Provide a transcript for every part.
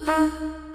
啊。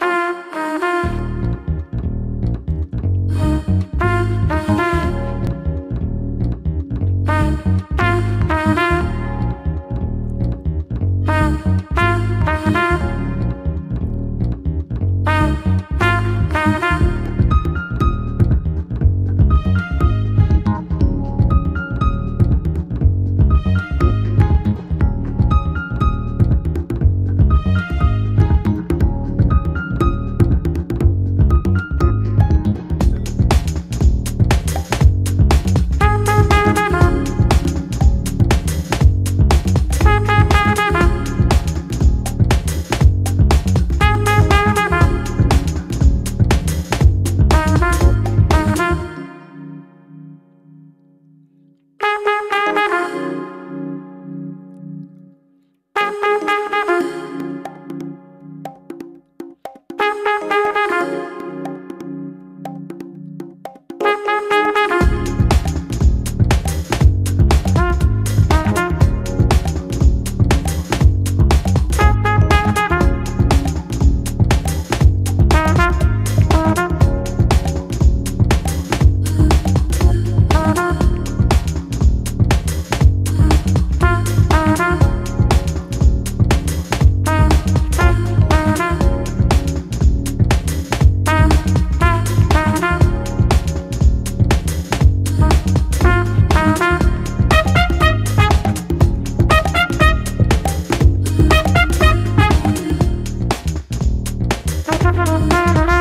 Música